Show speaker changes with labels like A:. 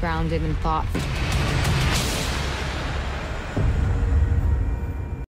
A: grounded in thought.